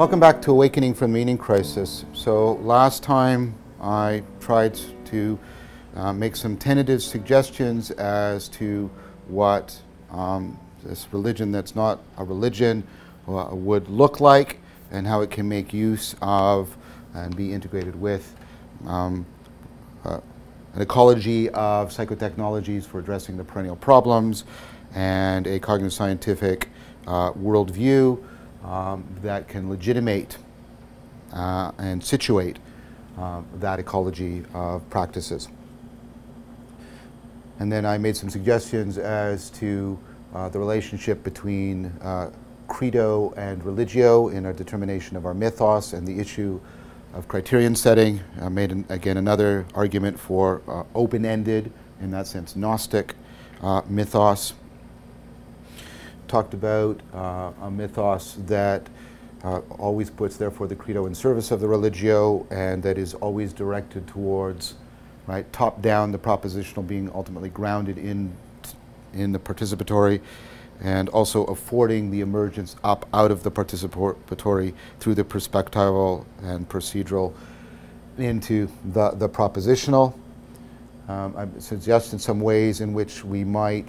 Welcome back to Awakening from Meaning Crisis. So last time I tried to uh, make some tentative suggestions as to what um, this religion that's not a religion uh, would look like and how it can make use of and be integrated with um, uh, an ecology of psychotechnologies for addressing the perennial problems and a cognitive scientific uh, worldview um, that can legitimate uh, and situate uh, that ecology of practices. And then I made some suggestions as to uh, the relationship between uh, credo and religio in our determination of our mythos and the issue of criterion setting. I made, an, again, another argument for uh, open-ended, in that sense, Gnostic uh, mythos. Talked about uh, a mythos that uh, always puts, therefore, the credo in service of the religio and that is always directed towards, right, top down, the propositional being ultimately grounded in, in the participatory and also affording the emergence up out of the participatory through the perspectival and procedural into the, the propositional. Um, I suggest in some ways in which we might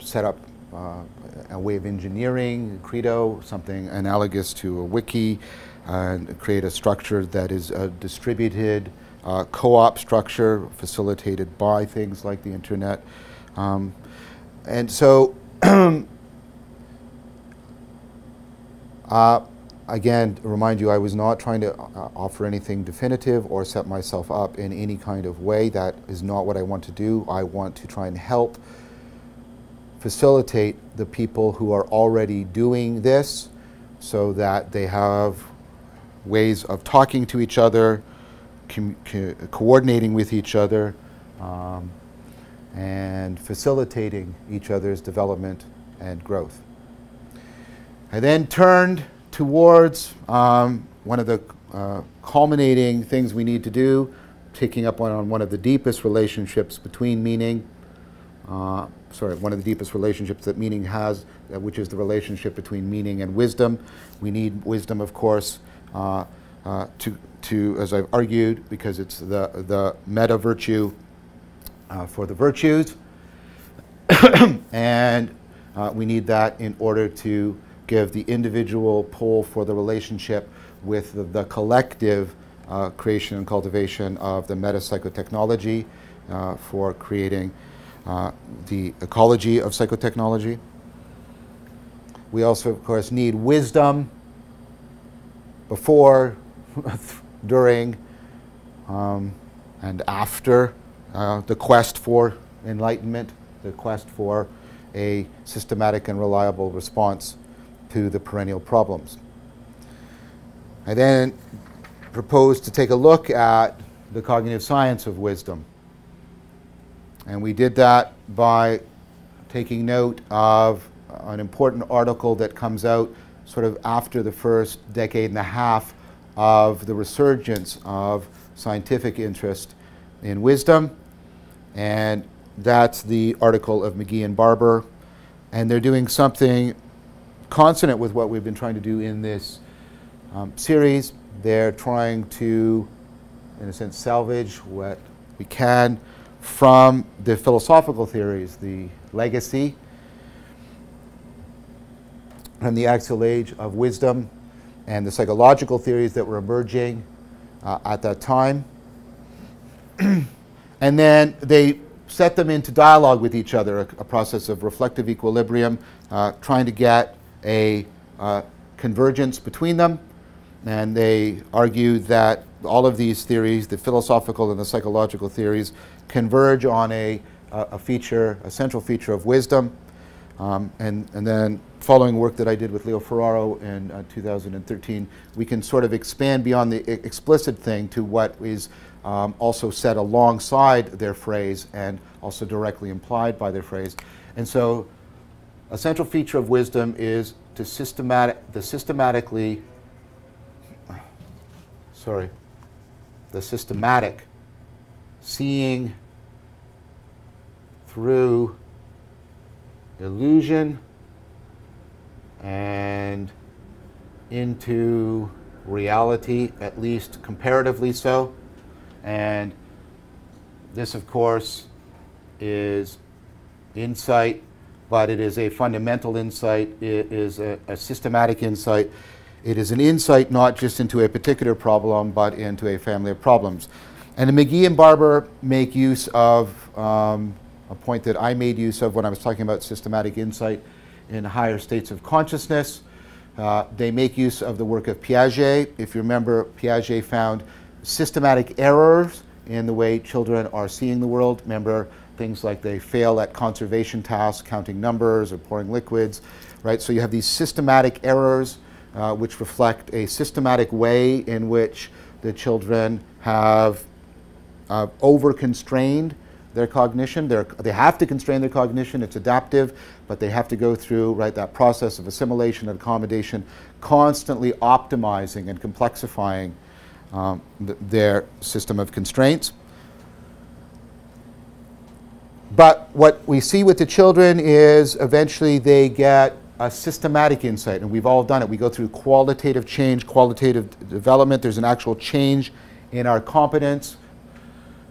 set up uh, a way of engineering Credo, something analogous to a wiki, and create a structure that is a distributed uh, co-op structure facilitated by things like the internet. Um, and so, uh, again, remind you, I was not trying to uh, offer anything definitive or set myself up in any kind of way. That is not what I want to do. I want to try and help facilitate the people who are already doing this so that they have ways of talking to each other, co coordinating with each other, um, and facilitating each other's development and growth. I then turned towards um, one of the uh, culminating things we need to do, taking up one on one of the deepest relationships between meaning, uh, sorry, one of the deepest relationships that meaning has, uh, which is the relationship between meaning and wisdom. We need wisdom, of course, uh, uh to, to, as I've argued, because it's the, the meta virtue uh, for the virtues. and uh, we need that in order to give the individual pull for the relationship with the, the collective uh, creation and cultivation of the metapsychotechnology uh, for creating uh, the ecology of psychotechnology. We also, of course, need wisdom before, during, um, and after uh, the quest for enlightenment, the quest for a systematic and reliable response to the perennial problems. I then proposed to take a look at the cognitive science of wisdom. And we did that by taking note of an important article that comes out sort of after the first decade and a half of the resurgence of scientific interest in wisdom and that's the article of McKee and Barber. And they're doing something consonant with what we've been trying to do in this um, series. They're trying to, in a sense, salvage what we can from the philosophical theories, the legacy and the axial age of wisdom and the psychological theories that were emerging uh, at that time. And then they set them into dialogue with each other, a, a process of reflective equilibrium, uh, trying to get a uh, convergence between them. And they argue that all of these theories, the philosophical and the psychological theories, converge on a, a feature, a central feature of wisdom. Um, and, and then following work that I did with Leo Ferraro in uh, 2013, we can sort of expand beyond the explicit thing to what is um, also said alongside their phrase and also directly implied by their phrase. And so a central feature of wisdom is to systematic, the systematically, sorry, the systematic seeing through illusion and into reality, at least comparatively so. And this, of course, is insight, but it is a fundamental insight, it is a, a systematic insight. It is an insight not just into a particular problem, but into a family of problems. And McKee and Barber make use of um, a point that I made use of when I was talking about systematic insight in higher states of consciousness. Uh, they make use of the work of Piaget. If you remember, Piaget found systematic errors in the way children are seeing the world. Remember things like they fail at conservation tasks, counting numbers or pouring liquids, right? So you have these systematic errors uh, which reflect a systematic way in which the children have uh, over-constrained their cognition. They're, they have to constrain their cognition. It's adaptive, but they have to go through right that process of assimilation and accommodation, constantly optimizing and complexifying um, th their system of constraints. But what we see with the children is eventually they get a systematic insight, and we've all done it. We go through qualitative change, qualitative development. There's an actual change in our competence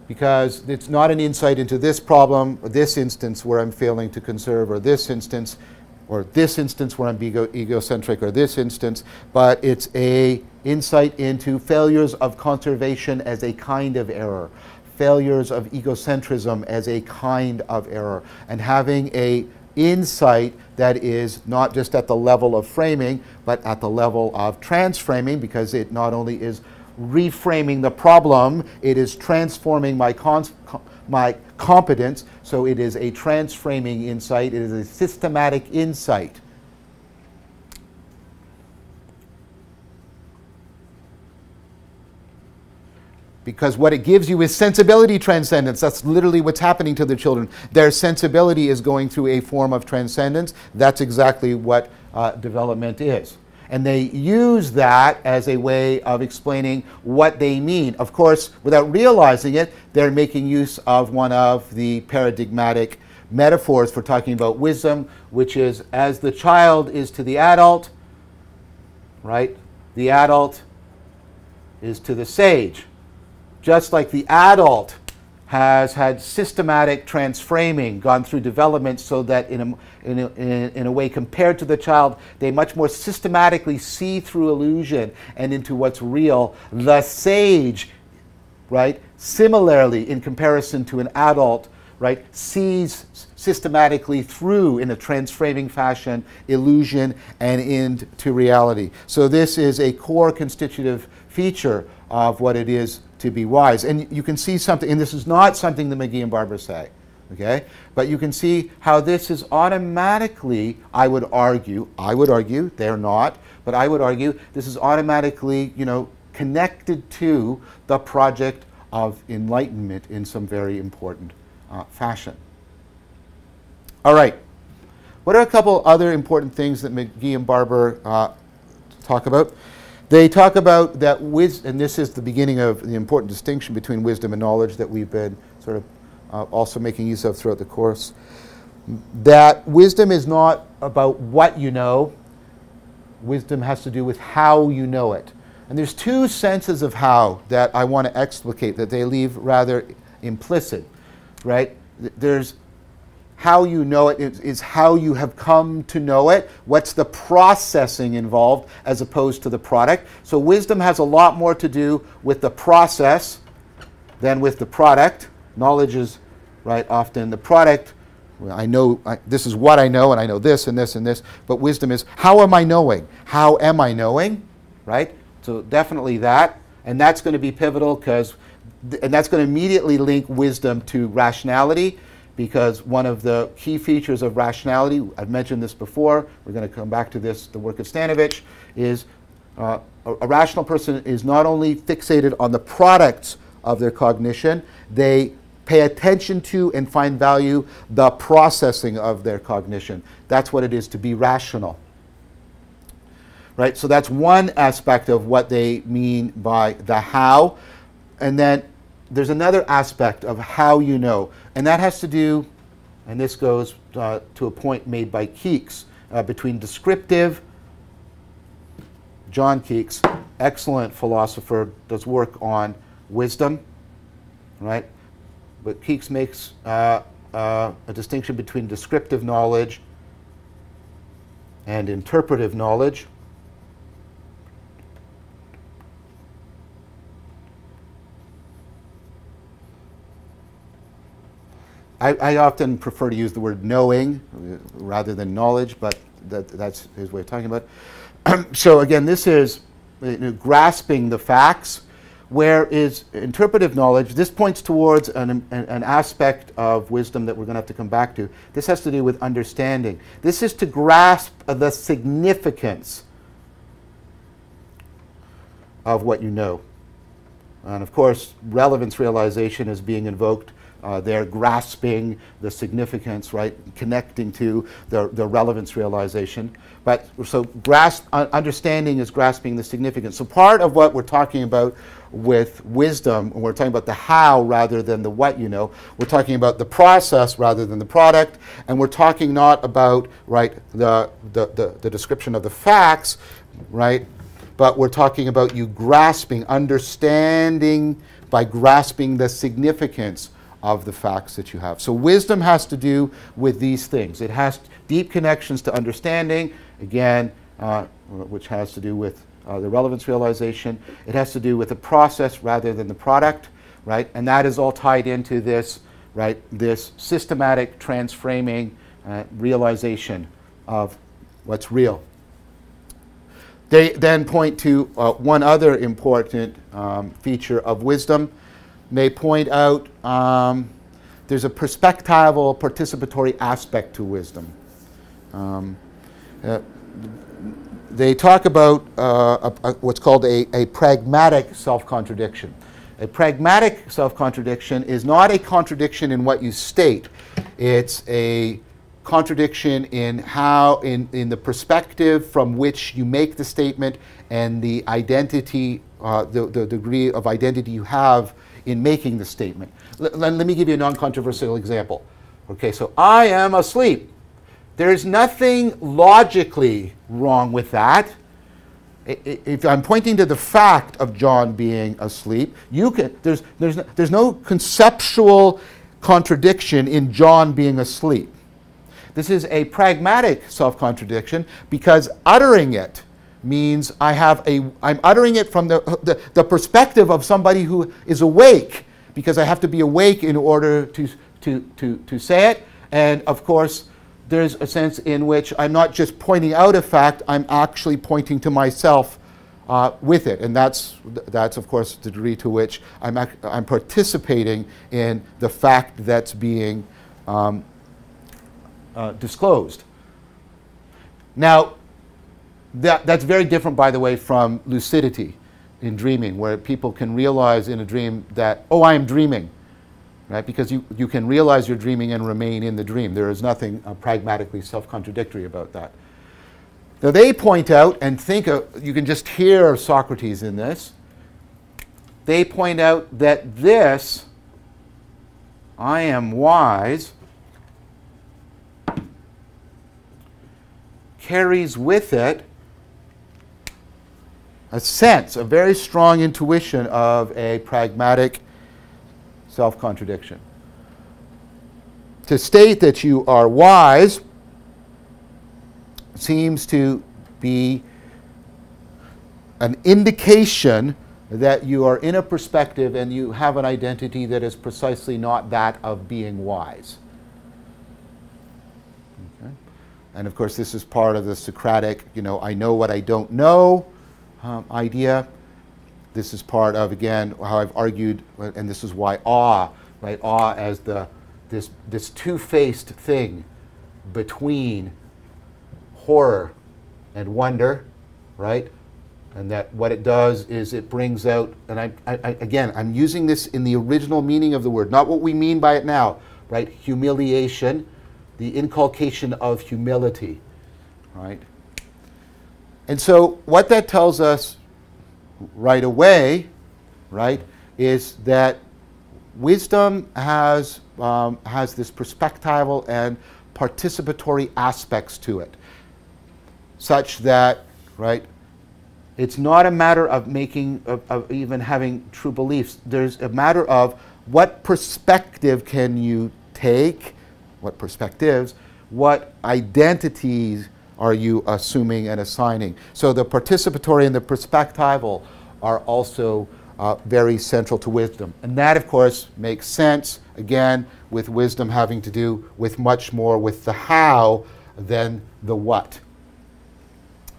because it's not an insight into this problem, or this instance where I'm failing to conserve, or this instance, or this instance where I'm ego egocentric, or this instance, but it's a insight into failures of conservation as a kind of error, failures of egocentrism as a kind of error, and having a insight that is not just at the level of framing, but at the level of transframing, because it not only is reframing the problem, it is transforming my, my competence, so it is a transframing insight, it is a systematic insight. because what it gives you is sensibility transcendence. That's literally what's happening to the children. Their sensibility is going through a form of transcendence. That's exactly what uh, development is. And they use that as a way of explaining what they mean. Of course, without realizing it, they're making use of one of the paradigmatic metaphors for talking about wisdom, which is as the child is to the adult, right? The adult is to the sage just like the adult has had systematic transframing, gone through development so that in a, in, a, in a, way compared to the child, they much more systematically see through illusion and into what's real. The sage, right, similarly in comparison to an adult, right, sees systematically through in a transframing fashion illusion and into reality. So this is a core constitutive feature of what it is to be wise. And you can see something, and this is not something that McKee and Barber say, okay? But you can see how this is automatically, I would argue, I would argue, they're not, but I would argue this is automatically, you know, connected to the project of enlightenment in some very important uh, fashion. All right. What are a couple other important things that McKee and Barber uh, talk about? They talk about that wisdom, and this is the beginning of the important distinction between wisdom and knowledge that we've been sort of uh, also making use of throughout the course. That wisdom is not about what you know, wisdom has to do with how you know it. And there's two senses of how that I want to explicate that they leave rather implicit, right? There's how you know it is, is, how you have come to know it. What's the processing involved as opposed to the product? So wisdom has a lot more to do with the process than with the product. Knowledge is, right, often the product. I know I, this is what I know, and I know this and this and this. But wisdom is how am I knowing? How am I knowing? Right. So definitely that, and that's going to be pivotal because, and that's going to immediately link wisdom to rationality because one of the key features of rationality, I've mentioned this before, we're going to come back to this, the work of Stanovich, is uh, a, a, rational person is not only fixated on the products of their cognition, they pay attention to and find value the processing of their cognition. That's what it is to be rational. Right? So that's one aspect of what they mean by the how. And then there's another aspect of how you know, and that has to do, and this goes uh, to a point made by Kekes, uh, between descriptive, John Kekes, excellent philosopher, does work on wisdom, right? But Kekes makes uh, uh, a distinction between descriptive knowledge and interpretive knowledge. I, I, often prefer to use the word knowing uh, rather than knowledge, but that, that's his way of talking about it. so again, this is you know, grasping the facts, where is interpretive knowledge. This points towards an, an, an aspect of wisdom that we're going to have to come back to. This has to do with understanding. This is to grasp the significance of what you know. And of course, relevance realization is being invoked uh, they're grasping the significance, right, connecting to the, the relevance realization. But so grasp, uh, understanding is grasping the significance. So part of what we're talking about with wisdom, when we're talking about the how rather than the what you know. We're talking about the process rather than the product, and we're talking not about right the the, the, the description of the facts, right, but we're talking about you grasping, understanding by grasping the significance of the facts that you have. So wisdom has to do with these things. It has deep connections to understanding, again, uh, which has to do with uh, the relevance realization. It has to do with the process rather than the product, right? And that is all tied into this, right? This systematic transframing uh, realization of what's real. They then point to uh, one other important um, feature of wisdom, may point out um, there's a perspectival participatory aspect to wisdom. Um, uh, they talk about uh, a, a, what's called a, a pragmatic self-contradiction. A pragmatic self-contradiction is not a contradiction in what you state. It's a contradiction in how, in, in the perspective from which you make the statement and the identity, uh, the, the degree of identity you have in making the statement. L let me give you a non-controversial example. Okay, so I am asleep. There's nothing logically wrong with that. If I'm pointing to the fact of John being asleep, you can, there's, there's, no, there's no conceptual contradiction in John being asleep. This is a pragmatic self-contradiction because uttering it means I have a, I'm uttering it from the, the, the, perspective of somebody who is awake, because I have to be awake in order to, to, to, to say it. And of course, there's a sense in which I'm not just pointing out a fact, I'm actually pointing to myself uh, with it. And that's, that's, of course, the degree to which I'm, I'm participating in the fact that's being um, uh, disclosed. Now, that, that's very different, by the way, from lucidity in dreaming, where people can realize in a dream that, oh, I am dreaming, right? Because you, you can realize you're dreaming and remain in the dream. There is nothing uh, pragmatically self contradictory about that. Now, they point out, and think of, you can just hear Socrates in this, they point out that this, I am wise, carries with it a sense, a very strong intuition of a pragmatic self contradiction. To state that you are wise seems to be an indication that you are in a perspective and you have an identity that is precisely not that of being wise. And of course, this is part of the Socratic, you know, I know what I don't know um, idea. This is part of, again, how I've argued, and this is why awe, right? Awe as the, this, this two-faced thing between horror and wonder, right? And that what it does is it brings out, and I, I, again, I'm using this in the original meaning of the word, not what we mean by it now, right? Humiliation, the inculcation of humility, right? And so what that tells us right away, right, is that wisdom has, um, has this perspectival and participatory aspects to it, such that, right, It's not a matter of making, of, of even having true beliefs. There's a matter of what perspective can you take, what perspectives, what identities are you assuming and assigning. So the participatory and the perspectival are also uh, very central to wisdom. And that, of course, makes sense, again, with wisdom having to do with much more with the how than the what.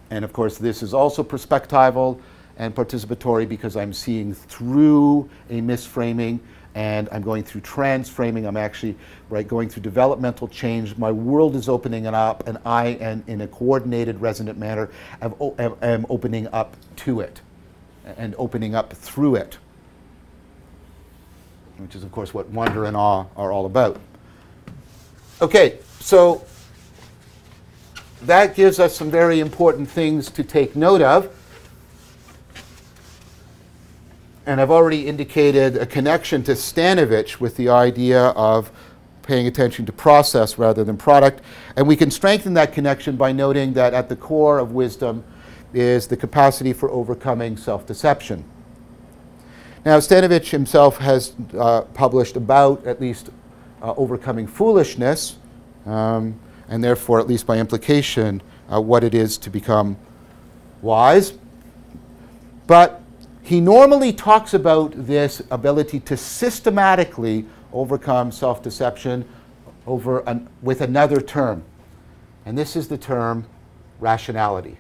And of course, this is also perspectival and participatory because I'm seeing through a misframing and I'm going through transframing. I'm actually right going through developmental change. My world is opening up, and I, am, in a coordinated, resonant manner, am opening up to it and opening up through it, which is, of course, what wonder and awe are all about. Okay, so that gives us some very important things to take note of. And I've already indicated a connection to Stanovich with the idea of paying attention to process rather than product. And we can strengthen that connection by noting that at the core of wisdom is the capacity for overcoming self-deception. Now, Stanovich himself has uh, published about, at least, uh, overcoming foolishness, um, and therefore, at least by implication, uh, what it is to become wise. But he normally talks about this ability to systematically overcome self deception over an, with another term. And this is the term rationality.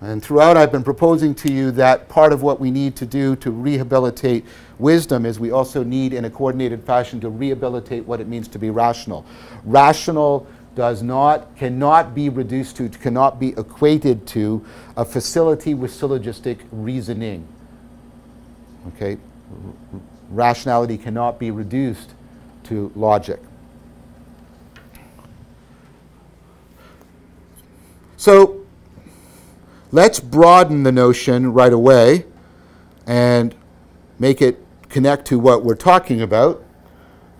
And throughout, I've been proposing to you that part of what we need to do to rehabilitate wisdom is we also need, in a coordinated fashion, to rehabilitate what it means to be rational. Rational does not, cannot be reduced to, cannot be equated to a facility with syllogistic reasoning. Okay? Rationality cannot be reduced to logic. So let's broaden the notion right away and make it connect to what we're talking about,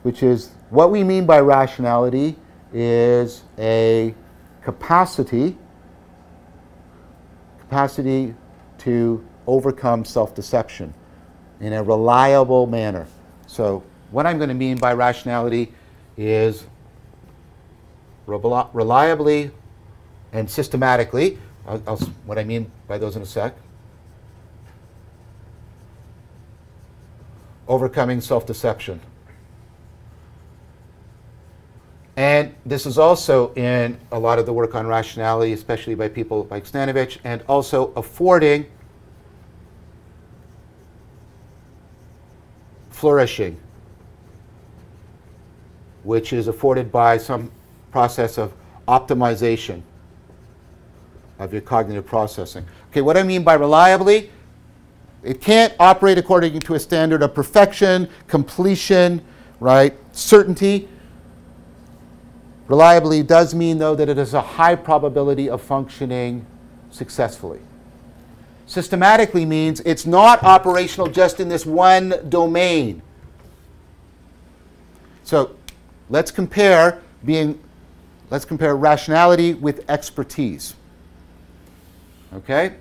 which is what we mean by rationality is a capacity capacity to overcome self-deception in a reliable manner. So what I'm going to mean by rationality is reliably and systematically. I'll, I'll, what I mean by those in a sec. Overcoming self-deception. And this is also in a lot of the work on rationality, especially by people like Stanovich, and also affording flourishing, which is afforded by some process of optimization of your cognitive processing. Okay, what I mean by reliably, it can't operate according to a standard of perfection, completion, right, certainty Reliably does mean, though, that it has a high probability of functioning successfully. Systematically means it's not operational just in this one domain. So let's compare being let's compare rationality with expertise. Okay?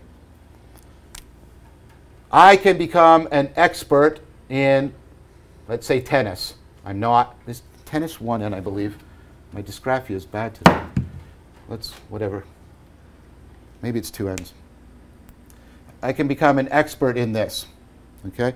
I can become an expert in, let's say, tennis. I'm not. This tennis one, and I believe. My dysgraphia is bad today. Let's, whatever. Maybe it's two ends. I can become an expert in this. Okay?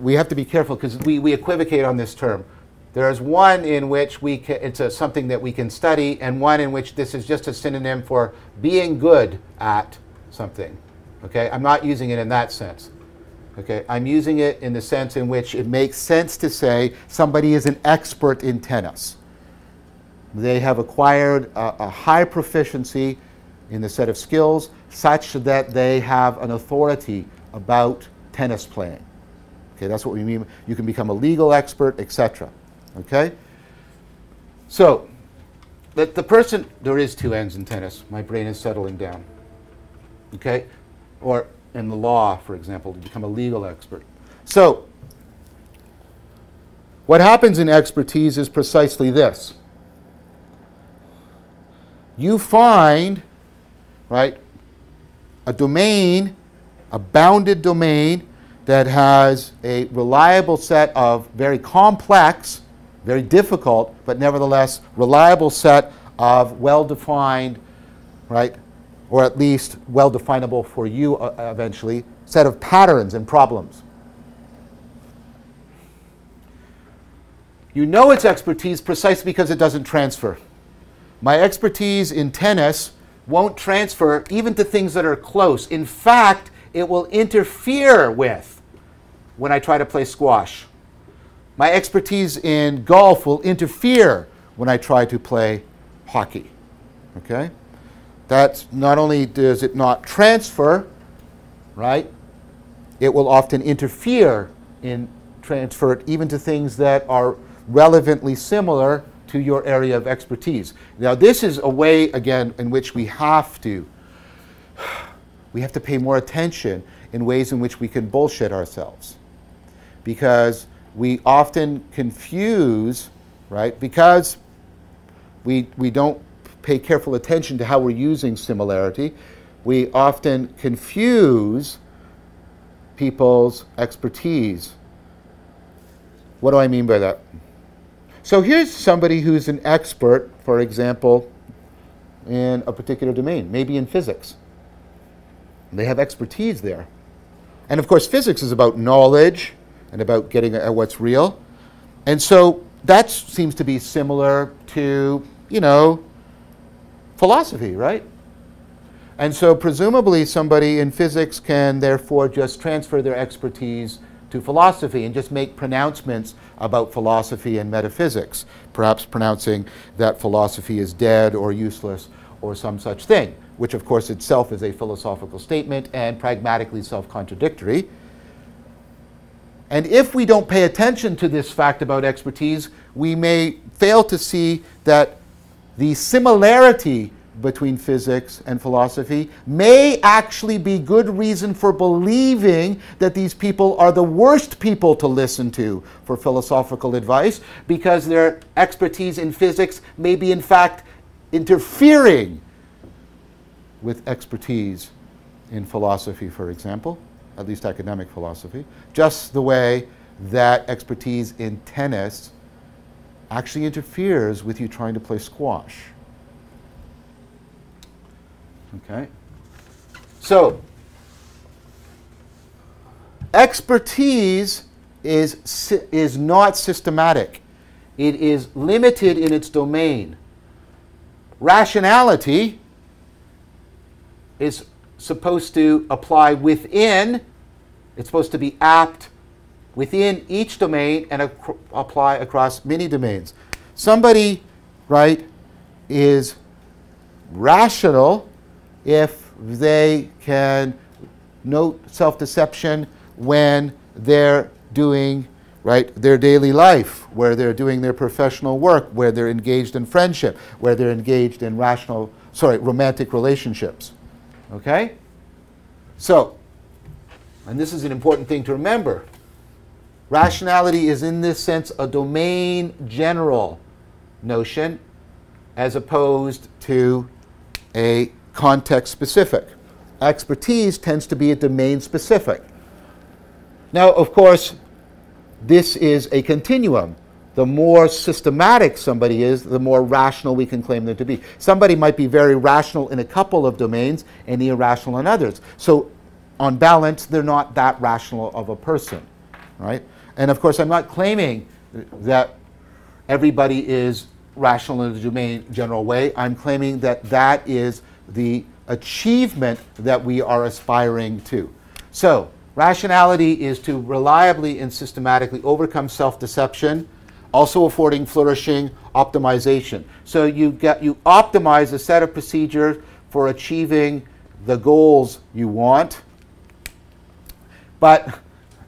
We have to be careful because we, we equivocate on this term. There is one in which we it's a, something that we can study, and one in which this is just a synonym for being good at something. Okay? I'm not using it in that sense. Okay, I'm using it in the sense in which it makes sense to say somebody is an expert in tennis. They have acquired a, a high proficiency in the set of skills such that they have an authority about tennis playing. Okay, that's what we mean. You can become a legal expert, etc. Okay? So, the, the person, there is two ends in tennis. My brain is settling down. Okay? Or in the law, for example, to become a legal expert. So, what happens in expertise is precisely this. you find, right, a domain, a bounded domain that has a reliable set of very complex, very difficult, but nevertheless reliable set of well-defined, right, or at least well-definable for you uh, eventually, set of patterns and problems. You know it's expertise precisely because it doesn't transfer. My expertise in tennis won't transfer even to things that are close. In fact, it will interfere with when I try to play squash. My expertise in golf will interfere when I try to play hockey. Okay? That's not only does it not transfer, right? It will often interfere in transfer even to things that are relevantly similar to your area of expertise. Now, this is a way, again, in which we have to, we have to pay more attention in ways in which we can bullshit ourselves. Because we often confuse, right, because we, we don't pay careful attention to how we're using similarity, we often confuse people's expertise. What do I mean by that? So here's somebody who's an expert, for example, in a particular domain, maybe in physics. They have expertise there. And of course, physics is about knowledge and about getting at what's real. And so that seems to be similar to, you know, philosophy, right? And so presumably somebody in physics can therefore just transfer their expertise to philosophy and just make pronouncements about philosophy and metaphysics, perhaps pronouncing that philosophy is dead or useless or some such thing, which of course itself is a philosophical statement and pragmatically self contradictory. And if we don't pay attention to this fact about expertise, we may fail to see that the similarity between physics and philosophy may actually be good reason for believing that these people are the worst people to listen to for philosophical advice because their expertise in physics may be in fact interfering with expertise in philosophy, for example, at least academic philosophy, just the way that expertise in tennis actually interferes with you trying to play squash. Okay? So, expertise is, is not systematic. It is limited in its domain. Rationality is supposed to apply within, it's supposed to be apt within each domain and ac apply across many domains. Somebody, right, is rational if they can note self-deception when they're doing right their daily life where they're doing their professional work where they're engaged in friendship where they're engaged in rational sorry romantic relationships. Okay? So and this is an important thing to remember rationality is in this sense a domain general notion as opposed to a context specific. Expertise tends to be a domain specific. Now, of course, this is a continuum. The more systematic somebody is, the more rational we can claim them to be. Somebody might be very rational in a couple of domains and irrational in others. So, on balance, they're not that rational of a person, right? And of course, I'm not claiming that everybody is rational in the domain general way. I'm claiming that that is the achievement that we are aspiring to. So, rationality is to reliably and systematically overcome self-deception, also affording flourishing optimization. So you get you optimize a set of procedures for achieving the goals you want. But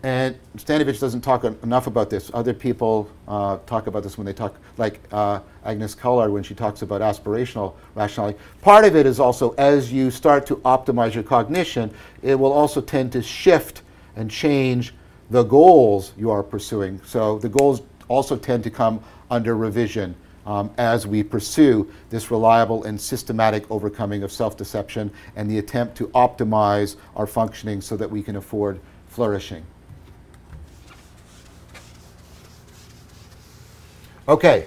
and Stanovich doesn't talk enough about this. Other people uh, talk about this when they talk, like uh, Agnes Callard when she talks about aspirational rationality. Part of it is also as you start to optimize your cognition, it will also tend to shift and change the goals you are pursuing. So the goals also tend to come under revision um, as we pursue this reliable and systematic overcoming of self deception and the attempt to optimize our functioning so that we can afford flourishing. Okay.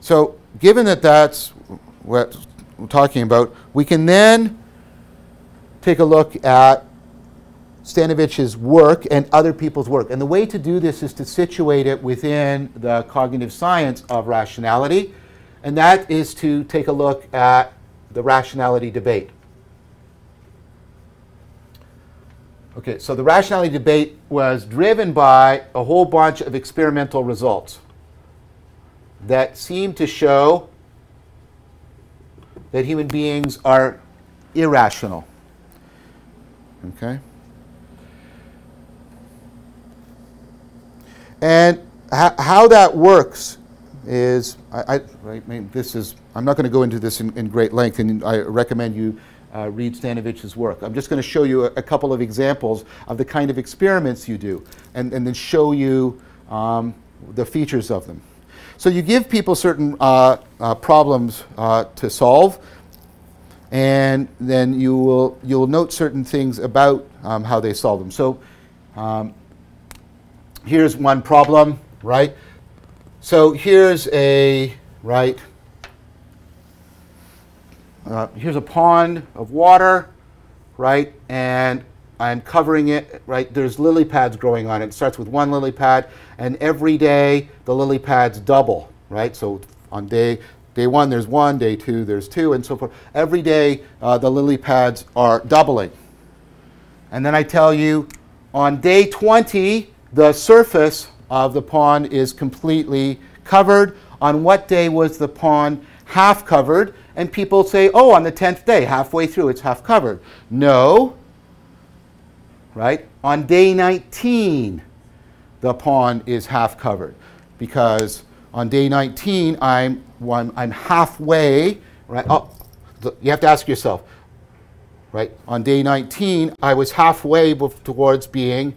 So, given that that's what we're talking about, we can then take a look at Stanovich's work and other people's work. And the way to do this is to situate it within the cognitive science of rationality, and that is to take a look at the rationality debate. Okay, so the rationality debate was driven by a whole bunch of experimental results that seem to show that human beings are irrational. Okay? And how that works is, I, I, I, mean, this is, I'm not going to go into this in, in, great length, and I recommend you uh, read Stanovich's work. I'm just going to show you a, a, couple of examples of the kind of experiments you do, and, and then show you um, the features of them. So you give people certain uh, uh, problems uh, to solve, and then you will you'll note certain things about um, how they solve them. So um, here's one problem, right? So here's a, right, uh, here's a pond of water, right, and I'm covering it, right, there's lily pads growing on it. It starts with one lily pad, and every day the lily pads double, right? So on day, day one there's one, day two there's two, and so forth. Every day uh, the lily pads are doubling. And then I tell you, on day 20, the surface of the pond is completely covered. On what day was the pond half covered? And people say, oh, on the 10th day, halfway through, it's half covered. No. Right? On day 19, the pond is half covered. Because on day 19, I'm, I'm halfway, right? Oh, you have to ask yourself, right? On day 19, I was halfway towards being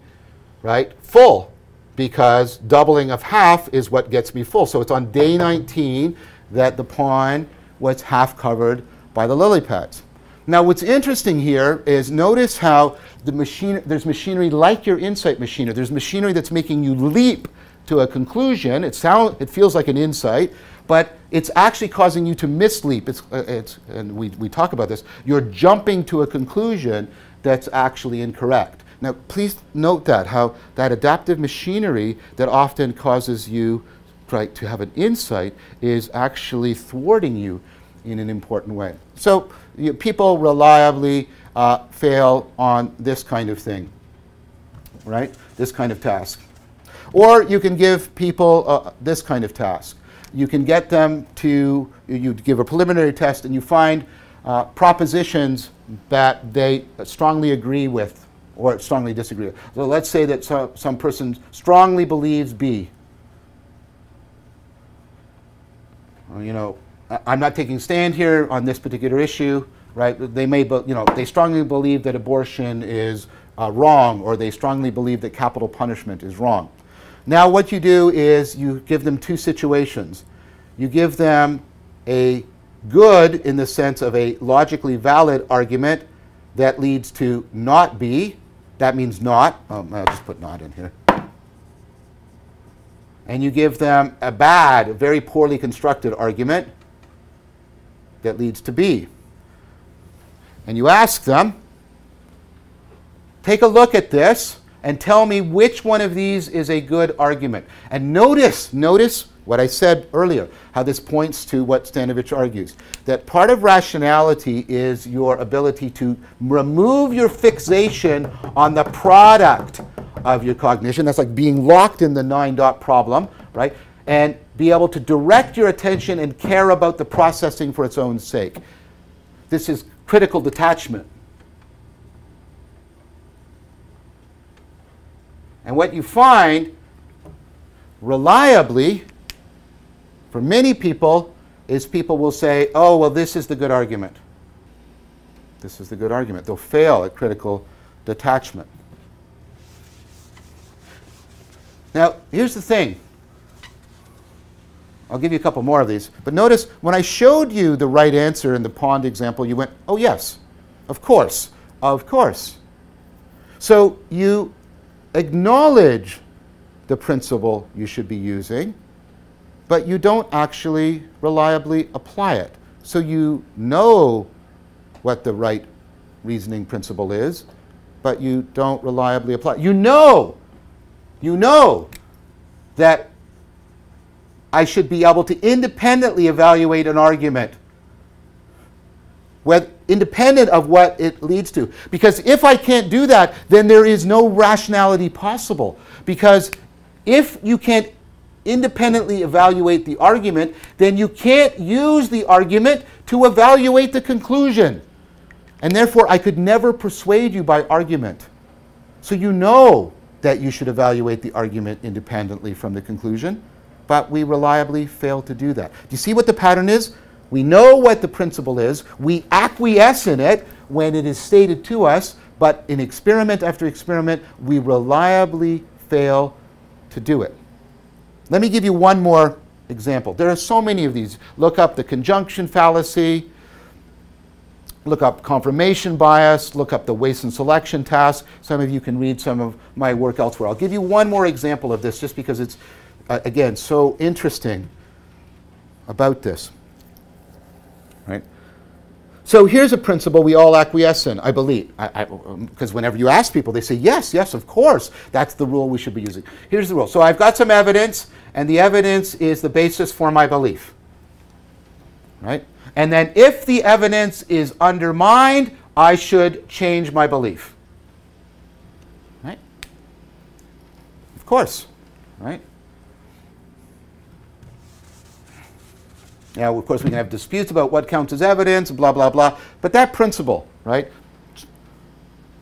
right? Full, because doubling of half is what gets me full. So it's on day 19 that the pond was half covered by the lily pads. Now what's interesting here is notice how the machine, there's machinery like your insight machinery. There's machinery that's making you leap to a conclusion. It, sound, it feels like an insight, but it's actually causing you to misleap. It's, uh, it's, and we, we talk about this. You're jumping to a conclusion that's actually incorrect. Now, please note that, how that adaptive machinery that often causes you right, to have an insight is actually thwarting you in an important way. So you people reliably uh, fail on this kind of thing, right? This kind of task. Or you can give people uh, this kind of task. You can get them to, you give a preliminary test and you find uh, propositions that they strongly agree with or strongly disagree. With. So let's say that some, some person strongly believes B. Well, you know, I'm not taking stand here on this particular issue, right? They may, you know, they strongly believe that abortion is uh, wrong, or they strongly believe that capital punishment is wrong. Now, what you do is you give them two situations. You give them a good in the sense of a logically valid argument that leads to not B, that means not. Um, I'll just put not in here. And you give them a bad, very poorly constructed argument that leads to B. And you ask them, take a look at this and tell me which one of these is a good argument. And notice, notice what I said earlier, how this points to what Stanovich argues. That part of rationality is your ability to remove your fixation on the product of your cognition. That's like being locked in the nine dot problem, right? And be able to direct your attention and care about the processing for its own sake. This is critical detachment. And what you find reliably for many people is people will say, oh, well, this is the good argument. This is the good argument. They'll fail at critical detachment. Now, here's the thing. I'll give you a couple more of these. But notice when I showed you the right answer in the pond example, you went, oh, yes, of course, of course. So you acknowledge the principle you should be using, but you don't actually reliably apply it. So you know what the right reasoning principle is, but you don't reliably apply it. You know, you know that I should be able to independently evaluate an argument, independent of what it leads to. Because if I can't do that, then there is no rationality possible. Because if you can't independently evaluate the argument, then you can't use the argument to evaluate the conclusion. And therefore, I could never persuade you by argument. So you know that you should evaluate the argument independently from the conclusion, but we reliably fail to do that. Do you see what the pattern is? We know what the principle is, we acquiesce in it when it is stated to us, but in experiment after experiment, we reliably fail to do it. Let me give you one more example. There are so many of these. Look up the conjunction fallacy, look up confirmation bias, look up the Wason selection task. Some of you can read some of my work elsewhere. I'll give you one more example of this just because it's, uh, again, so interesting about this. Right? So here's a principle we all acquiesce in, I believe. Because um, whenever you ask people, they say, yes, yes, of course, that's the rule we should be using. Here's the rule. So I've got some evidence, and the evidence is the basis for my belief. Right? And then if the evidence is undermined, I should change my belief. Right? Of course. Right? Now, of course, we can have disputes about what counts as evidence, blah, blah, blah. But that principle, right?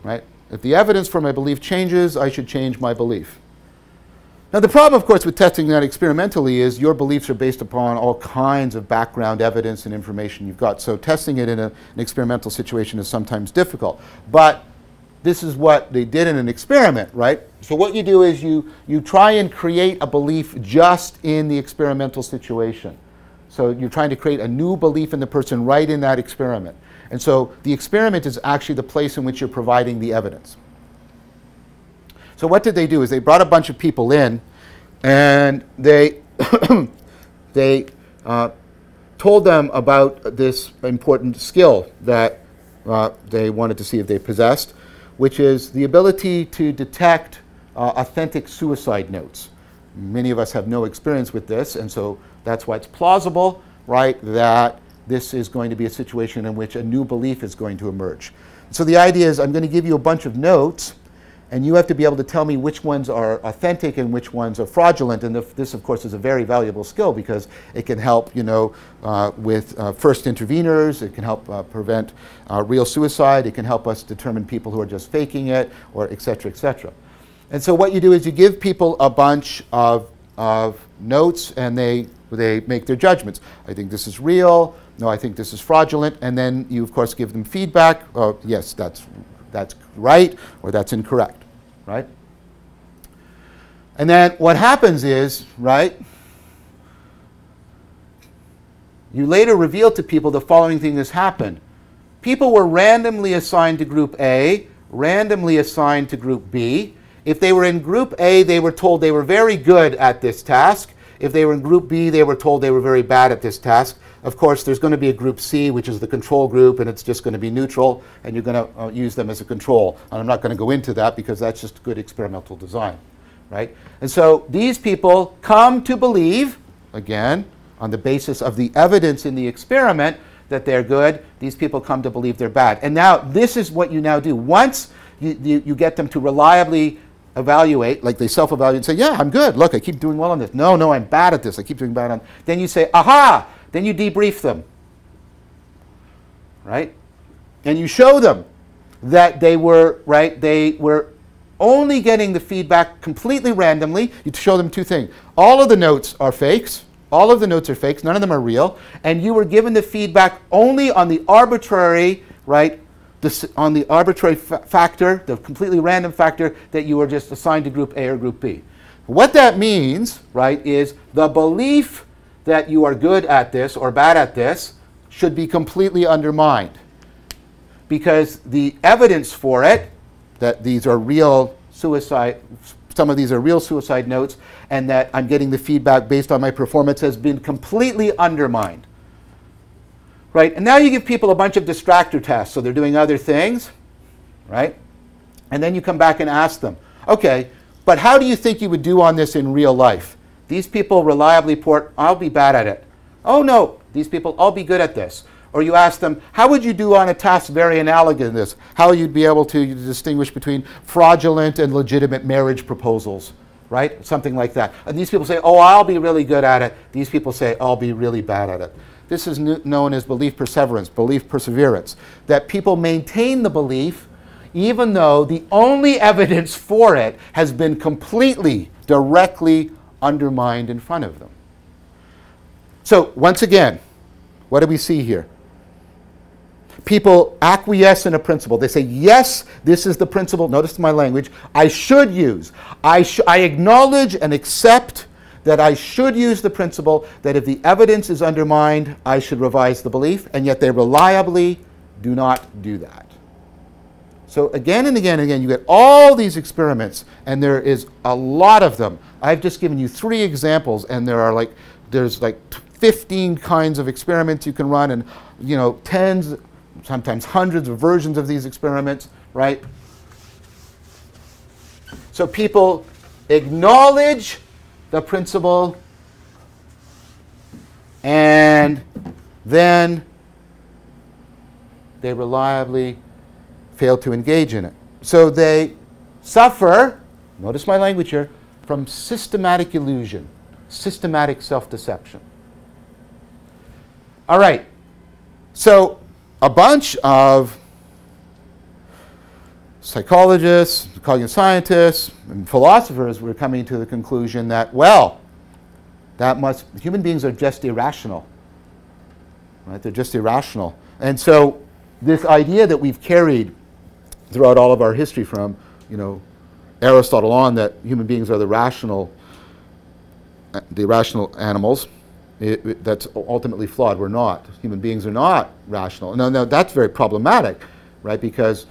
Right? If the evidence for my belief changes, I should change my belief. Now, the problem, of course, with testing that experimentally is your beliefs are based upon all kinds of background evidence and information you've got. So testing it in a, an experimental situation is sometimes difficult. But this is what they did in an experiment, right? So what you do is you, you try and create a belief just in the experimental situation. So you're trying to create a new belief in the person right in that experiment. And so the experiment is actually the place in which you're providing the evidence. So what did they do is they brought a bunch of people in and they, they uh, told them about this important skill that uh, they wanted to see if they possessed, which is the ability to detect uh, authentic suicide notes. Many of us have no experience with this, and so that's why it's plausible, right, that this is going to be a situation in which a new belief is going to emerge. So the idea is I'm going to give you a bunch of notes and you have to be able to tell me which ones are authentic and which ones are fraudulent. And this, of course, is a very valuable skill because it can help, you know, uh, with uh, first interveners. It can help uh, prevent uh, real suicide. It can help us determine people who are just faking it, or et cetera, et cetera. And so what you do is you give people a bunch of, of notes, and they they make their judgments. I think this is real. No, I think this is fraudulent. And then you, of course, give them feedback. Oh, yes, that's that's right or that's incorrect, right? And then what happens is, right, you later reveal to people the following thing has happened. People were randomly assigned to group A, randomly assigned to group B. If they were in group A, they were told they were very good at this task. If they were in group B, they were told they were very bad at this task. Of course, there's going to be a group C, which is the control group, and it's just going to be neutral, and you're going to uh, use them as a control. And I'm not going to go into that because that's just good experimental design, right? And so these people come to believe, again, on the basis of the evidence in the experiment, that they're good. These people come to believe they're bad. And now this is what you now do. Once you, you, you get them to reliably evaluate, like they self-evaluate and say, yeah, I'm good. Look, I keep doing well on this. No, no, I'm bad at this. I keep doing bad on. Then you say, aha, then you debrief them, right? And you show them that they were, right, they were only getting the feedback completely randomly. You show them two things. All of the notes are fakes. All of the notes are fakes. None of them are real. And you were given the feedback only on the arbitrary, right, on the arbitrary factor, the completely random factor that you were just assigned to group A or group B. What that means, right, is the belief that you are good at this or bad at this should be completely undermined because the evidence for it, that these are real suicide, some of these are real suicide notes, and that I'm getting the feedback based on my performance has been completely undermined. Right? And now you give people a bunch of distractor tests, so they're doing other things, right? And then you come back and ask them, okay, but how do you think you would do on this in real life? These people reliably report, I'll be bad at it. Oh no, these people, I'll be good at this. Or you ask them, how would you do on a task very analogous to this? How you'd be able to distinguish between fraudulent and legitimate marriage proposals, right? Something like that. And these people say, oh, I'll be really good at it. These people say, I'll be really bad at it. This is known as belief perseverance, belief perseverance, that people maintain the belief even though the only evidence for it has been completely, directly undermined in front of them. So, once again, what do we see here? People acquiesce in a principle. They say, yes, this is the principle. Notice my language. I should use. I, sh- I acknowledge and accept that I should use the principle that if the evidence is undermined, I should revise the belief, and yet they reliably do not do that. So again and again and again, you get all these experiments, and there is a lot of them. I've just given you three examples, and there are like there's like 15 kinds of experiments you can run, and you know tens, sometimes hundreds of versions of these experiments, right? So people acknowledge the principle, and then they reliably fail to engage in it. So they suffer, notice my language here, from systematic illusion, systematic self deception. All right, so a bunch of psychologists, cognitive scientists, and philosophers were coming to the conclusion that, well, that must, human beings are just irrational. Right? They're just irrational. And so this idea that we've carried throughout all of our history from, you know, Aristotle on that human beings are the rational, uh, the irrational animals. It, it, that's ultimately flawed. We're not. Human beings are not rational. Now, now that's very problematic, right? Because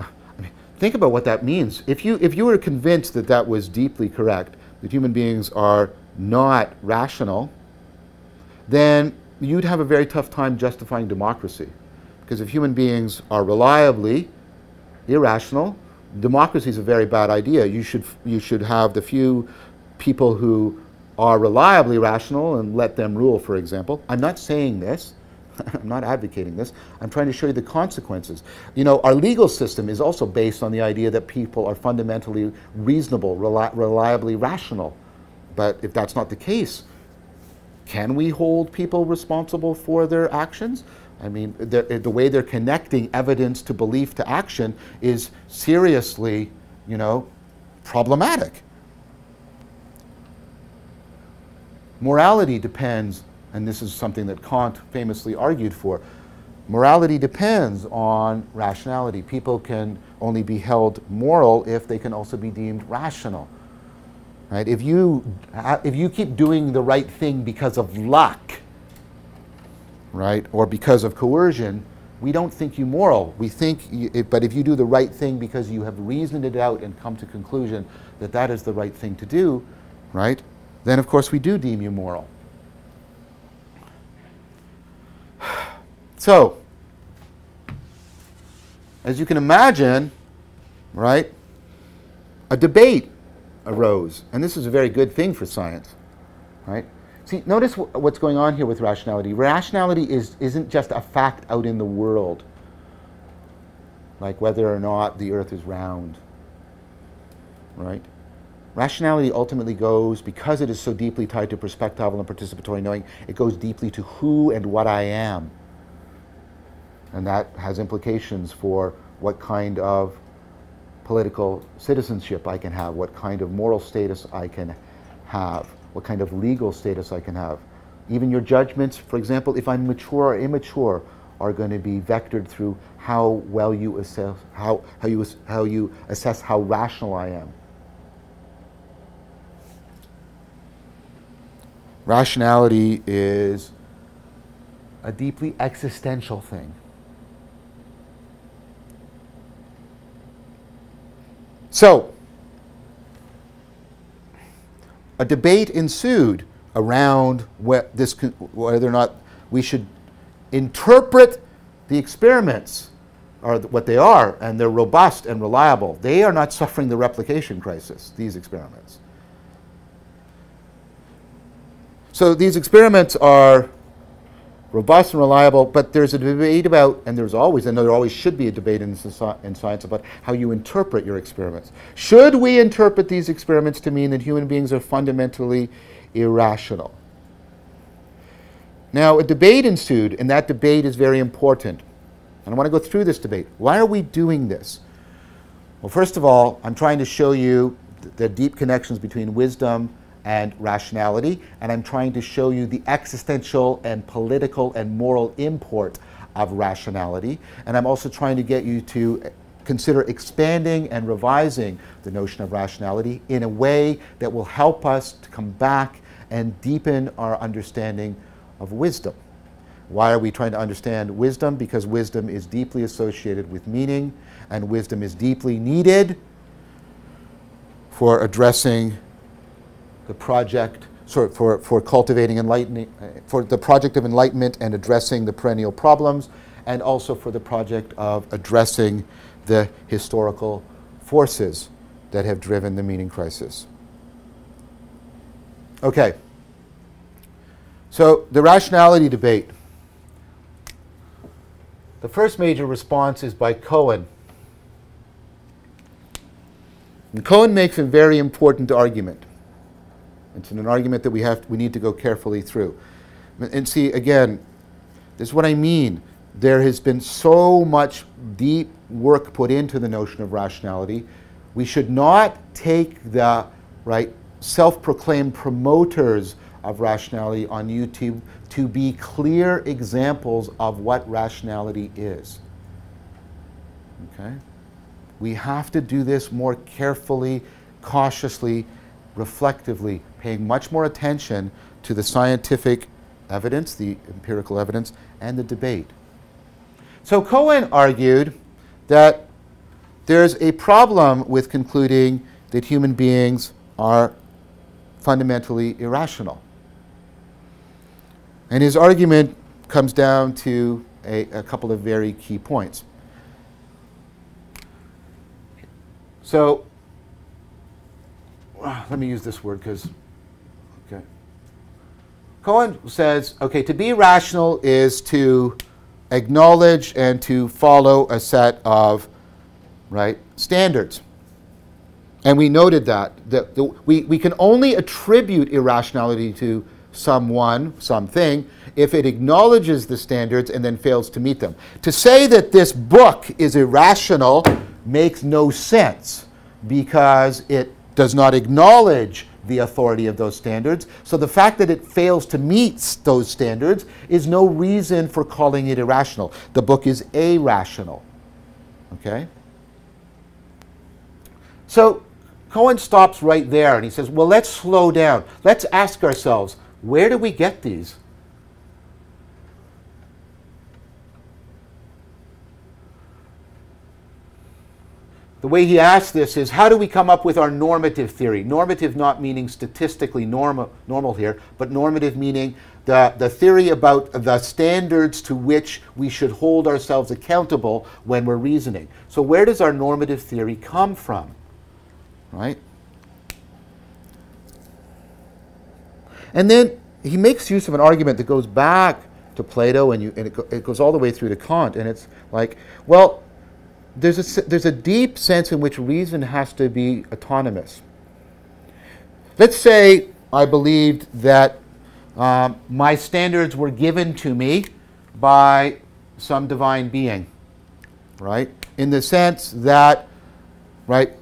I mean, think about what that means. If you if you were convinced that that was deeply correct, that human beings are not rational, then you'd have a very tough time justifying democracy. Because if human beings are reliably irrational. Democracy is a very bad idea. You should, you should have the few people who are reliably rational and let them rule, for example. I'm not saying this. I'm not advocating this. I'm trying to show you the consequences. You know, our legal system is also based on the idea that people are fundamentally reasonable, reli reliably rational. But if that's not the case, can we hold people responsible for their actions? I mean, the, the way they're connecting evidence to belief to action is seriously, you know, problematic. Morality depends, and this is something that Kant famously argued for, morality depends on rationality. People can only be held moral if they can also be deemed rational. Right? If you, if you keep doing the right thing because of luck, right, or because of coercion, we don't think you moral. We think, you, but if you do the right thing because you have reasoned it out and come to conclusion that that is the right thing to do, right, then of course we do deem you moral. So, as you can imagine, right, a debate arose, and this is a very good thing for science, right? See, notice what's going on here with rationality. Rationality is, isn't just a fact out in the world, like whether or not the earth is round, right? Rationality ultimately goes, because it is so deeply tied to perspectival and participatory knowing, it goes deeply to who and what I am. And that has implications for what kind of political citizenship I can have, what kind of moral status I can have what kind of legal status I can have. Even your judgments, for example, if I'm mature or immature, are going to be vectored through how well you assess how, how you how you assess how rational I am. rationality is a deeply existential thing. So, a debate ensued around this, whether or not we should interpret the experiments are what they are, and they're robust and reliable. They are not suffering the replication crisis, these experiments. So these experiments are robust and reliable, but there's a debate about, and there's always, and there always should be a debate in, in science about how you interpret your experiments. Should we interpret these experiments to mean that human beings are fundamentally irrational? Now, a debate ensued, and that debate is very important. And I want to go through this debate. Why are we doing this? Well, first of all, I'm trying to show you the deep connections between wisdom and rationality, and I'm trying to show you the existential and political and moral import of rationality. And I'm also trying to get you to consider expanding and revising the notion of rationality in a way that will help us to come back and deepen our understanding of wisdom. Why are we trying to understand wisdom? Because wisdom is deeply associated with meaning, and wisdom is deeply needed for addressing the project, sorry, for, for cultivating enlightening, for the project of enlightenment and addressing the perennial problems, and also for the project of addressing the historical forces that have driven the meaning crisis. Okay. So the rationality debate. The first major response is by Cohen. And Cohen makes a very important argument. It's an argument that we have we need to go carefully through. And see again, this is what I mean. There has been so much deep work put into the notion of rationality. We should not take the right self-proclaimed promoters of rationality on YouTube to be clear examples of what rationality is. Okay? We have to do this more carefully, cautiously, reflectively, paying much more attention to the scientific evidence, the empirical evidence, and the debate. So Cohen argued that there's a problem with concluding that human beings are fundamentally irrational. And his argument comes down to a, a couple of very key points. So, let me use this word because Cohen says, okay, to be rational is to acknowledge and to follow a set of right standards. And we noted that, that the, we, we can only attribute irrationality to someone, something, if it acknowledges the standards and then fails to meet them. To say that this book is irrational makes no sense because it does not acknowledge the authority of those standards. So the fact that it fails to meet those standards is no reason for calling it irrational. The book is irrational. Okay? So Cohen stops right there and he says, well, let's slow down. Let's ask ourselves, where do we get these? The way he asks this is how do we come up with our normative theory? Normative not meaning statistically normal, normal here, but normative meaning the, the theory about the standards to which we should hold ourselves accountable when we're reasoning. So where does our normative theory come from? Right? And then he makes use of an argument that goes back to Plato and, you, and it, go, it goes all the way through to Kant. And it's like, well, there's a, there's a deep sense in which reason has to be autonomous. Let's say I believed that um, my standards were given to me by some divine being, right? In the sense that, right,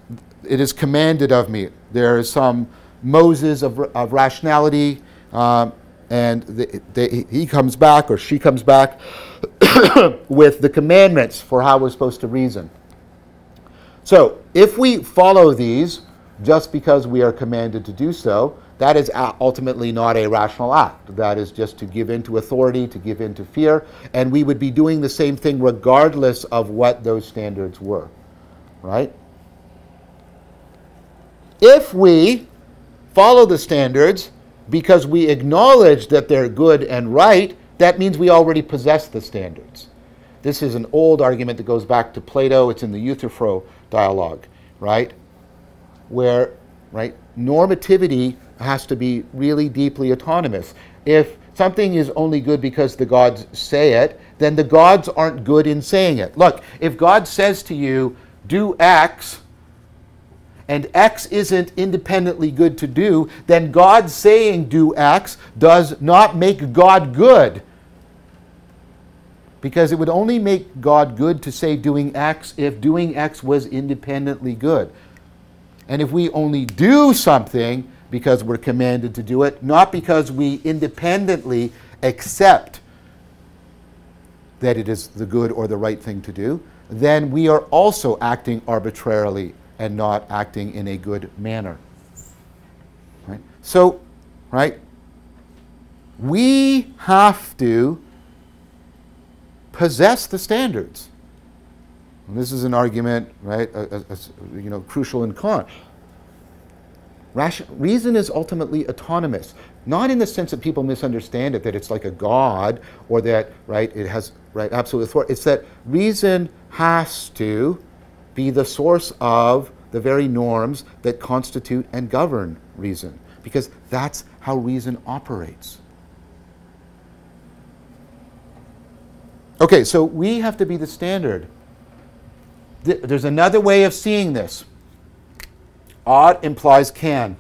it is commanded of me. There is some Moses of, of rationality, um, and he comes back or she comes back with the commandments for how we're supposed to reason. So, if we follow these just because we are commanded to do so, that is ultimately not a rational act. That is just to give in to authority, to give in to fear, and we would be doing the same thing regardless of what those standards were, right? If we follow the standards because we acknowledge that they're good and right, that means we already possess the standards. This is an old argument that goes back to Plato. It's in the Euthyphro dialogue, right? Where, right, normativity has to be really deeply autonomous. If something is only good because the gods say it, then the gods aren't good in saying it. Look, if God says to you, do X, and X isn't independently good to do, then God saying do X does not make God good. Because it would only make God good to say doing X if doing X was independently good. And if we only do something because we're commanded to do it, not because we independently accept that it is the good or the right thing to do, then we are also acting arbitrarily and not acting in a good manner. Right? So, right, we have to possess the standards. And this is an argument, right, a, a, a, you know, crucial in Kant. Ration, reason is ultimately autonomous, not in the sense that people misunderstand it, that it's like a god or that, right, it has, right, absolute authority. It's that reason has to be the source of the very norms that constitute and govern reason, because that's how reason operates. Okay, so we have to be the standard. There's another way of seeing this. Ought implies can.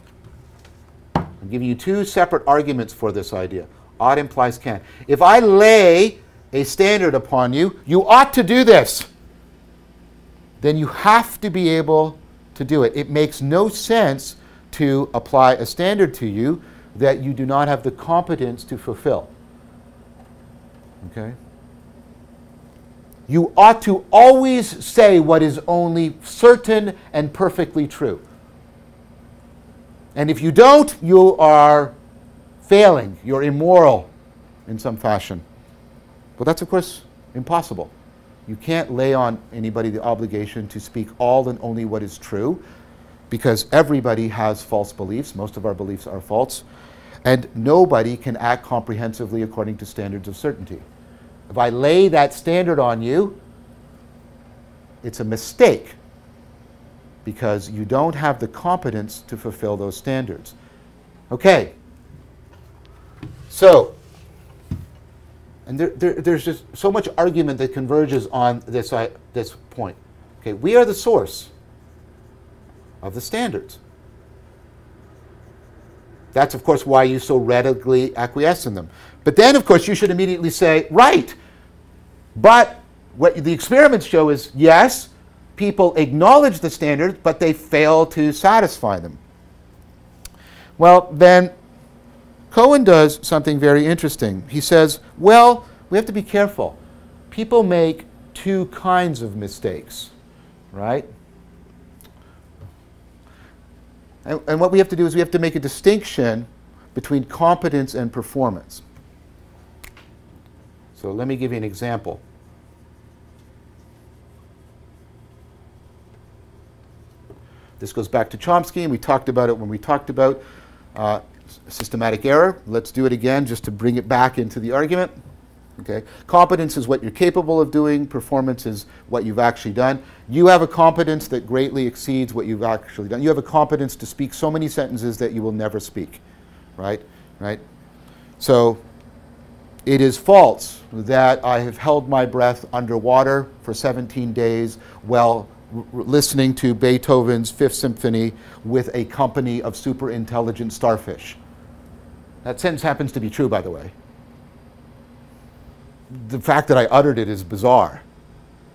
I'm giving you two separate arguments for this idea. Ought implies can. If I lay a standard upon you, you ought to do this then you have to be able to do it. It makes no sense to apply a standard to you that you do not have the competence to fulfill. Okay? You ought to always say what is only certain and perfectly true. And if you don't, you are failing. You're immoral in some fashion. But that's, of course, impossible. You can't lay on anybody the obligation to speak all and only what is true because everybody has false beliefs. Most of our beliefs are false. And nobody can act comprehensively according to standards of certainty. If I lay that standard on you, it's a mistake because you don't have the competence to fulfill those standards. Okay. So, and there, there, there's just so much argument that converges on this, uh, this point. Okay, we are the source of the standards. That's, of course, why you so readily acquiesce in them. But then, of course, you should immediately say, right. But what the experiments show is yes, people acknowledge the standards, but they fail to satisfy them. Well, then Cohen does something very interesting. He says, well, we have to be careful. People make two kinds of mistakes, right? And, and what we have to do is we have to make a distinction between competence and performance. So let me give you an example. This goes back to Chomsky, and we talked about it when we talked about uh, systematic error. Let's do it again just to bring it back into the argument. Okay. Competence is what you're capable of doing. Performance is what you've actually done. You have a competence that greatly exceeds what you've actually done. You have a competence to speak so many sentences that you will never speak. Right? Right? So it is false that I have held my breath underwater for 17 days while listening to Beethoven's Fifth Symphony with a company of super intelligent starfish. That sentence happens to be true, by the way. The fact that I uttered it is bizarre.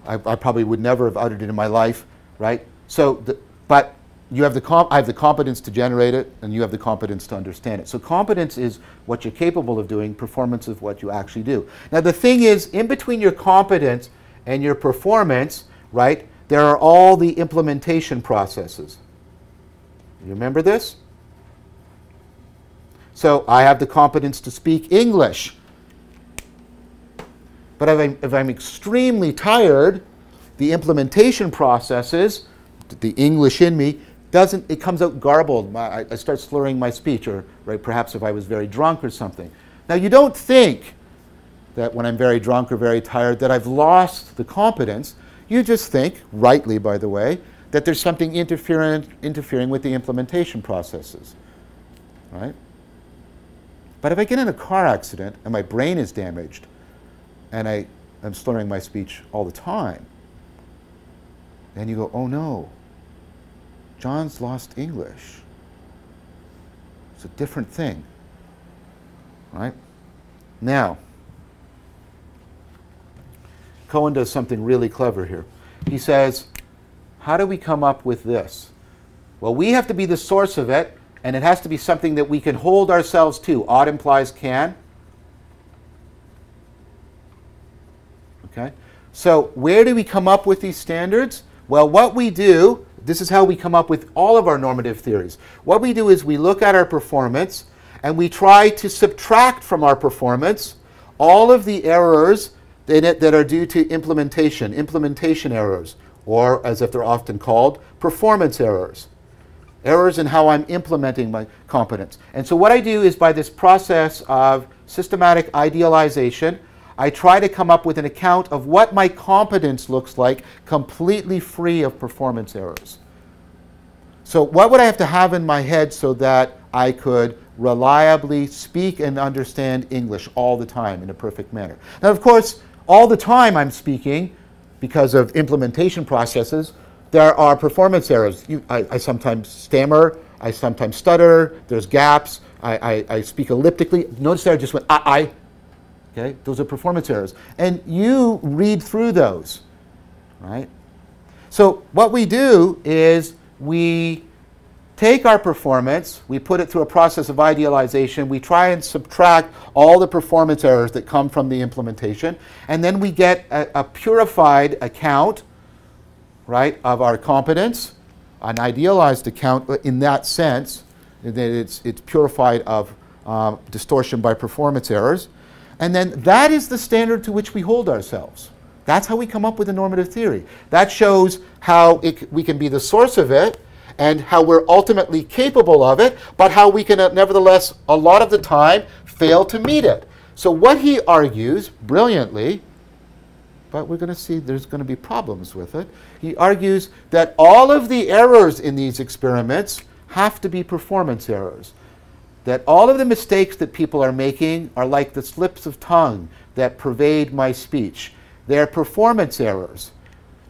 I, I probably would never have uttered it in my life, right? So, the, but you have the comp- I have the competence to generate it, and you have the competence to understand it. So competence is what you're capable of doing. Performance is what you actually do. Now the thing is, in between your competence and your performance, right? There are all the implementation processes. You remember this? So I have the competence to speak English. But if I'm, if I'm extremely tired, the implementation processes, the English in me, doesn't, it comes out garbled. I, I start slurring my speech, or right, perhaps if I was very drunk or something. Now, you don't think that when I'm very drunk or very tired that I've lost the competence. You just think, rightly by the way, that there's something interfering, interfering with the implementation processes, right? But if I get in a car accident and my brain is damaged and I am slurring my speech all the time, and you go, oh no, John's lost English. It's a different thing, right? Now, Cohen does something really clever here. He says, How do we come up with this? Well, we have to be the source of it, and it has to be something that we can hold ourselves to. Ought implies can. Okay? So, where do we come up with these standards? Well, what we do, this is how we come up with all of our normative theories. What we do is we look at our performance and we try to subtract from our performance all of the errors that are due to implementation, implementation errors, or as if they're often called, performance errors. Errors in how I'm implementing my competence. And so what I do is by this process of systematic idealization, I try to come up with an account of what my competence looks like completely free of performance errors. So what would I have to have in my head so that I could reliably speak and understand English all the time in a perfect manner? Now, of course, all the time I'm speaking, because of implementation processes, there are performance errors. You, I, I, sometimes stammer, I sometimes stutter, there's gaps, I, I, I speak elliptically. Notice there I just went, I, I. Okay, those are performance errors. And you read through those, right? So what we do is we take our performance, we put it through a process of idealization, we try and subtract all the performance errors that come from the implementation, and then we get a, a purified account, right, of our competence, an idealized account in that sense, that it's, it's purified of uh, distortion by performance errors. And then that is the standard to which we hold ourselves. That's how we come up with a normative theory. That shows how it, we can be the source of it, and how we're ultimately capable of it, but how we can uh, nevertheless, a lot of the time, fail to meet it. So, what he argues brilliantly, but we're going to see there's going to be problems with it, he argues that all of the errors in these experiments have to be performance errors. That all of the mistakes that people are making are like the slips of tongue that pervade my speech. They're performance errors.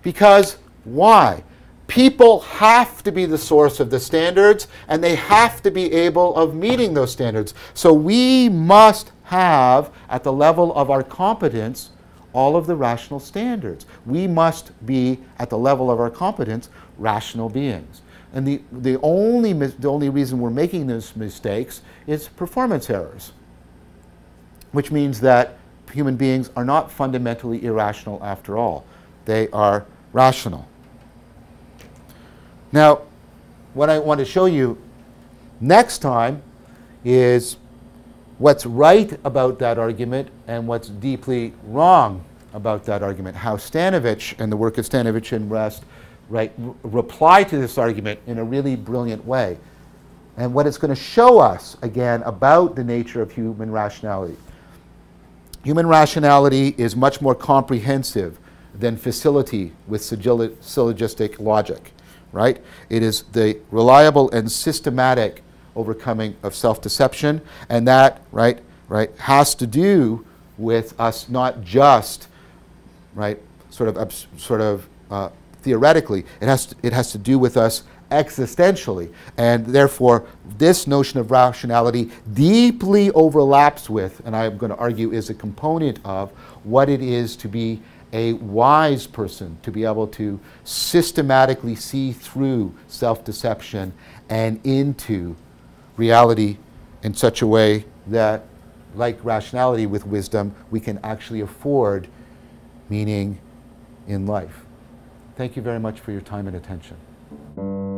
Because why? people have to be the source of the standards and they have to be able of meeting those standards. So we must have at the level of our competence all of the rational standards. We must be at the level of our competence rational beings. And the, the, only, the only reason we're making those mistakes is performance errors, which means that human beings are not fundamentally irrational after all. They are rational. Now, what I want to show you next time is what's right about that argument and what's deeply wrong about that argument. How Stanovich and the work of Stanovich and West right, reply to this argument in a really brilliant way. And what it's going to show us, again, about the nature of human rationality. Human rationality is much more comprehensive than facility with syllogistic logic right? It is the reliable and systematic overcoming of self-deception, and that, right, right, has to do with us not just, right, sort of, sort of uh, theoretically. It has to, it has to do with us existentially, and therefore this notion of rationality deeply overlaps with, and I'm going to argue is a component of, what it is to be a wise person to be able to systematically see through self deception and into reality in such a way that, like rationality with wisdom, we can actually afford meaning in life. Thank you very much for your time and attention.